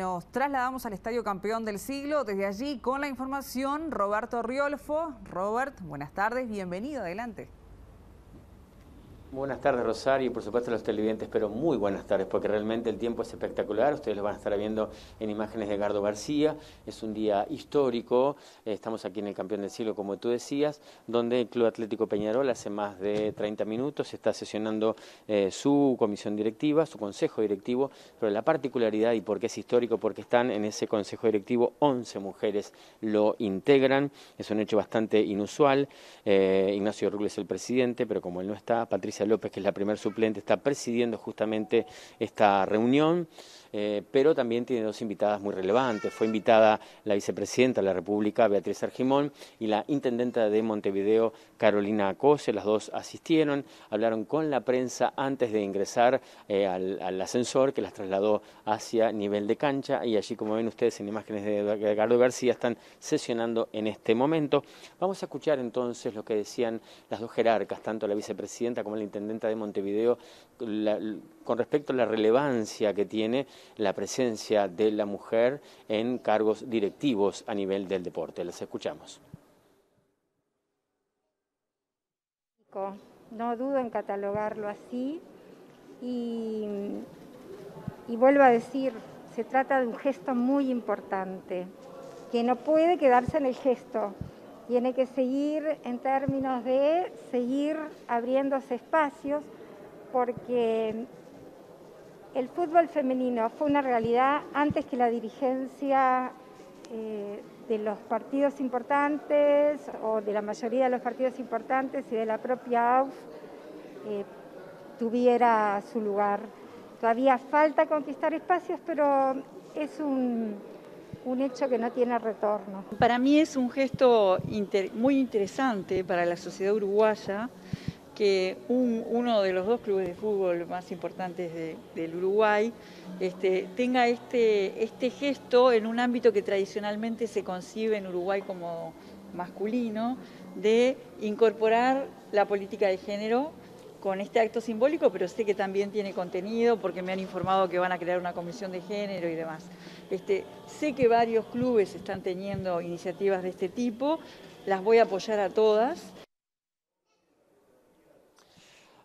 Nos trasladamos al Estadio Campeón del Siglo, desde allí con la información Roberto Riolfo. Robert, buenas tardes, bienvenido, adelante. Buenas tardes Rosario y por supuesto los televidentes, pero muy buenas tardes porque realmente el tiempo es espectacular, ustedes lo van a estar viendo en imágenes de Gardo García, es un día histórico, estamos aquí en el Campeón del Siglo como tú decías, donde el Club Atlético Peñarol hace más de 30 minutos está sesionando eh, su comisión directiva, su consejo directivo, pero la particularidad y por qué es histórico, porque están en ese consejo directivo 11 mujeres lo integran, es un hecho bastante inusual, eh, Ignacio Ruble es el presidente, pero como él no está, Patricia López, que es la primer suplente, está presidiendo justamente esta reunión. Eh, pero también tiene dos invitadas muy relevantes. Fue invitada la vicepresidenta de la República, Beatriz Argimón, y la intendenta de Montevideo, Carolina Acose. Las dos asistieron, hablaron con la prensa antes de ingresar eh, al, ascensor que las trasladó hacia nivel de cancha y allí, como ven ustedes en imágenes de Edgardo García, están sesionando en este momento. Vamos a escuchar entonces lo que decían las dos jerarcas, tanto la vicepresidenta como la intendenta de Montevideo, con respecto a la relevancia que tiene la presencia de la mujer en cargos directivos a nivel del deporte. Les escuchamos. No dudo en catalogarlo así y, y vuelvo a decir, se trata de un gesto muy importante, que no puede quedarse en el gesto, tiene que seguir en términos de seguir abriéndose espacios, porque el fútbol femenino fue una realidad antes que la dirigencia eh, de los partidos importantes o de la mayoría de los partidos importantes y de la propia AUF eh, tuviera su lugar. Todavía falta conquistar espacios, pero es un, hecho que no tiene retorno. Para mí es un gesto muy interesante para la sociedad uruguaya que uno de los dos clubes de fútbol más importantes del Uruguay este, tenga este, este gesto en un ámbito que tradicionalmente se concibe en Uruguay como masculino, de incorporar la política de género con este acto simbólico, pero sé que también tiene contenido porque me han informado que van a crear una comisión de género y demás. Este, sé que varios clubes están teniendo iniciativas de este tipo, las voy a apoyar a todas.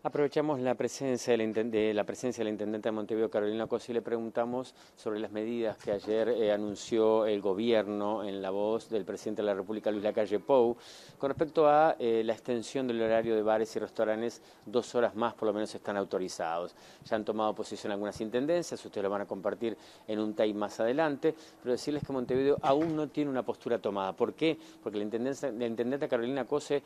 Aprovechamos la presencia de la, presencia de la intendente de Montevideo, Carolina Cosi, y le preguntamos sobre las medidas que ayer eh, anunció el gobierno en la voz del presidente de la República, Luis Lacalle Pou, con respecto a eh, la extensión del horario de bares y restaurantes, dos horas más por lo menos están autorizados. Ya han tomado posición algunas intendencias, ustedes lo van a compartir en un time más adelante, pero decirles que Montevideo aún no tiene una postura tomada. ¿Por qué? Porque la, la intendente Carolina Cose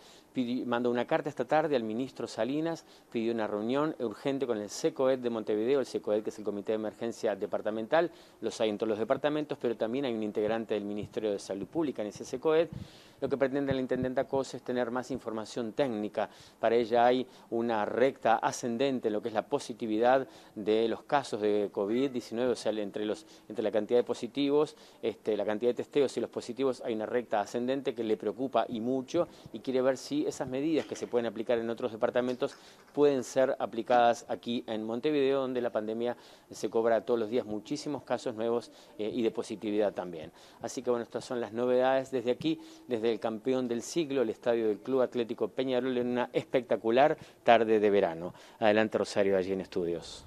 mandó una carta esta tarde al ministro Salinas pidió una reunión urgente con el SECOED de Montevideo, el SECOED que es el Comité de Emergencia Departamental, los hay en todos los departamentos, pero también hay un integrante del Ministerio de Salud Pública en ese SECOED. Lo que pretende la Intendenta Cosa es tener más información técnica. Para ella hay una recta ascendente en lo que es la positividad de los casos de COVID-19, o sea, entre, los, entre la cantidad de positivos, este, la cantidad de testeos y los positivos, hay una recta ascendente que le preocupa y mucho y quiere ver si esas medidas que se pueden aplicar en otros departamentos pueden ser aplicadas aquí en Montevideo, donde la pandemia se cobra todos los días muchísimos casos nuevos eh, y de positividad también. Así que bueno, estas son las novedades desde aquí, desde el campeón del siglo, el estadio del Club Atlético Peñarol, en una espectacular tarde de verano. Adelante Rosario, allí en estudios.